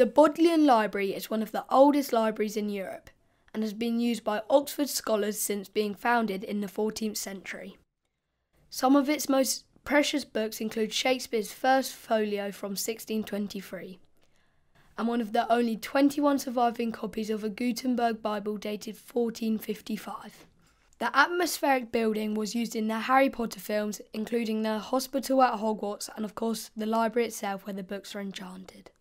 The Bodleian Library is one of the oldest libraries in Europe and has been used by Oxford scholars since being founded in the 14th century. Some of its most precious books include Shakespeare's First Folio from 1623 and one of the only 21 surviving copies of a Gutenberg Bible dated 1455. The atmospheric building was used in the Harry Potter films, including the hospital at Hogwarts and, of course, the library itself where the books are enchanted.